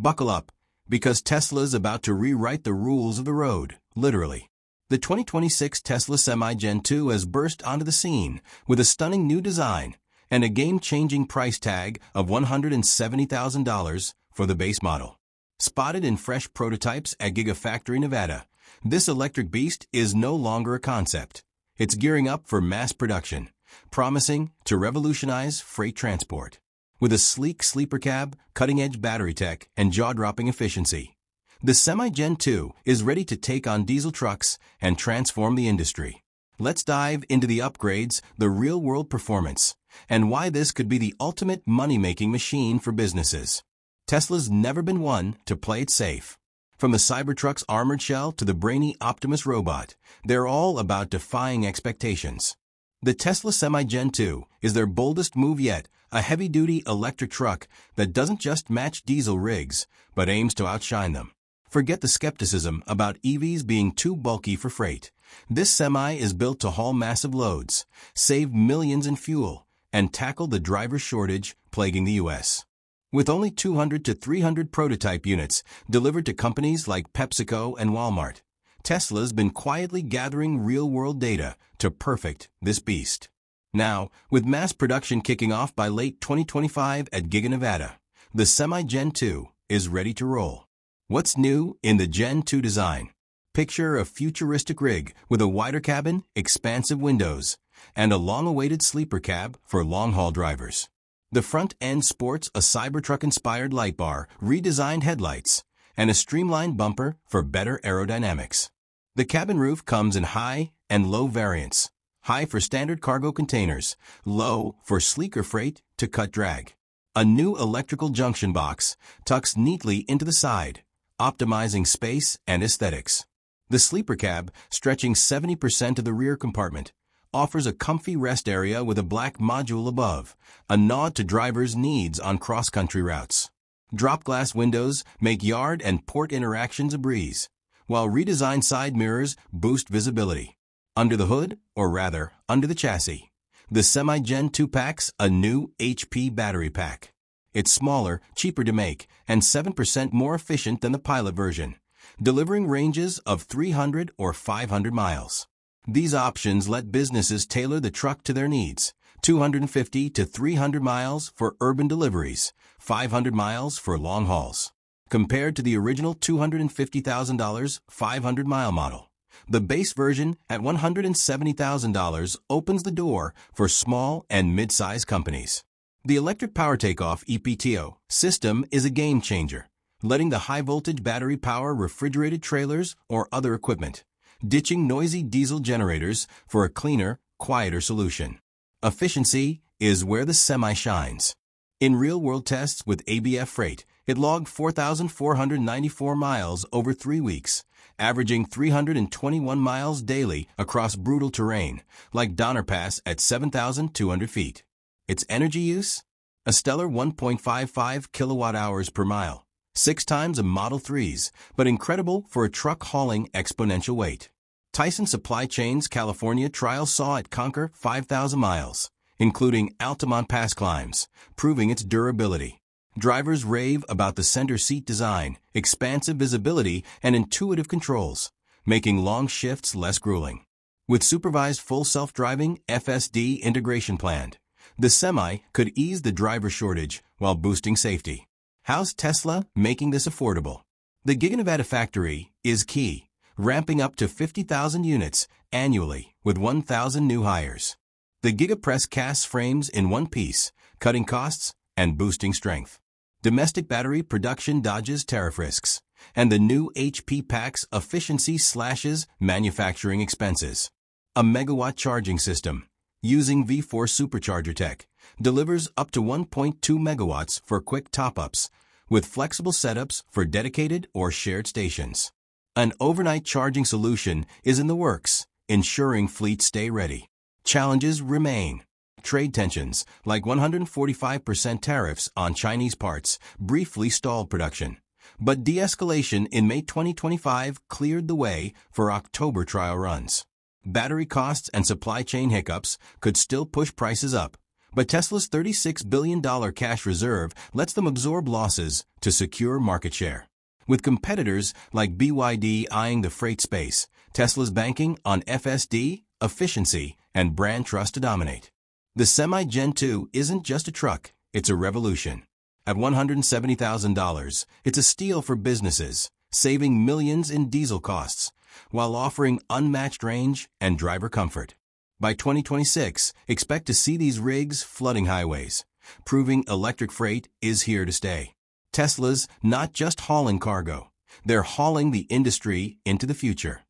Buckle up, because Tesla's about to rewrite the rules of the road, literally. The 2026 Tesla Semi Gen 2 has burst onto the scene with a stunning new design and a game-changing price tag of $170,000 for the base model. Spotted in fresh prototypes at Gigafactory Nevada, this electric beast is no longer a concept. It's gearing up for mass production, promising to revolutionize freight transport. With a sleek sleeper cab, cutting-edge battery tech, and jaw-dropping efficiency, the Semi-Gen 2 is ready to take on diesel trucks and transform the industry. Let's dive into the upgrades, the real-world performance, and why this could be the ultimate money-making machine for businesses. Tesla's never been one to play it safe. From the Cybertruck's armored shell to the brainy Optimus robot, they're all about defying expectations. The Tesla Semi Gen 2 is their boldest move yet, a heavy-duty electric truck that doesn't just match diesel rigs, but aims to outshine them. Forget the skepticism about EVs being too bulky for freight. This semi is built to haul massive loads, save millions in fuel, and tackle the driver shortage plaguing the U.S. With only 200 to 300 prototype units delivered to companies like PepsiCo and Walmart, Tesla's been quietly gathering real-world data to perfect this beast. Now, with mass production kicking off by late 2025 at Giga Nevada, the Semi Gen 2 is ready to roll. What's new in the Gen 2 design? Picture a futuristic rig with a wider cabin, expansive windows, and a long-awaited sleeper cab for long-haul drivers. The front end sports a Cybertruck-inspired light bar, redesigned headlights, and a streamlined bumper for better aerodynamics. The cabin roof comes in high and low variants. High for standard cargo containers, low for sleeker freight to cut drag. A new electrical junction box tucks neatly into the side, optimizing space and aesthetics. The sleeper cab, stretching 70% of the rear compartment, offers a comfy rest area with a black module above, a nod to drivers' needs on cross-country routes. Drop glass windows make yard and port interactions a breeze, while redesigned side mirrors boost visibility. Under the hood, or rather, under the chassis, the Semi-Gen 2 packs a new HP battery pack. It's smaller, cheaper to make, and 7% more efficient than the Pilot version, delivering ranges of 300 or 500 miles. These options let businesses tailor the truck to their needs. 250 to 300 miles for urban deliveries, 500 miles for long hauls. Compared to the original $250,000 500-mile model, the base version at $170,000 opens the door for small and mid-sized companies. The Electric Power Takeoff EPTO system is a game changer, letting the high-voltage battery power refrigerated trailers or other equipment ditching noisy diesel generators for a cleaner, quieter solution. Efficiency is where the semi shines. In real-world tests with ABF Freight, it logged 4,494 miles over three weeks, averaging 321 miles daily across brutal terrain, like Donner Pass at 7,200 feet. Its energy use? A stellar 1.55 kilowatt hours per mile six times a Model 3's, but incredible for a truck hauling exponential weight. Tyson Supply Chain's California trial saw it conquer 5,000 miles, including Altamont Pass climbs, proving its durability. Drivers rave about the center seat design, expansive visibility, and intuitive controls, making long shifts less grueling. With supervised full self-driving FSD integration planned, the Semi could ease the driver shortage while boosting safety. How's Tesla making this affordable? The Giga Nevada factory is key, ramping up to 50,000 units annually with 1,000 new hires. The GigaPress casts frames in one piece, cutting costs and boosting strength. Domestic battery production dodges tariff risks, and the new HP packs efficiency slashes manufacturing expenses. A megawatt charging system, using V4 supercharger tech, delivers up to 1.2 megawatts for quick top-ups, with flexible setups for dedicated or shared stations. An overnight charging solution is in the works, ensuring fleets stay ready. Challenges remain. Trade tensions, like 145% tariffs on Chinese parts, briefly stalled production. But de-escalation in May 2025 cleared the way for October trial runs. Battery costs and supply chain hiccups could still push prices up, But Tesla's $36 billion cash reserve lets them absorb losses to secure market share. With competitors like BYD eyeing the freight space, Tesla's banking on FSD, efficiency, and brand trust to dominate. The Semi Gen 2 isn't just a truck, it's a revolution. At $170,000, it's a steal for businesses, saving millions in diesel costs, while offering unmatched range and driver comfort. By 2026, expect to see these rigs flooding highways, proving electric freight is here to stay. Tesla's not just hauling cargo, they're hauling the industry into the future.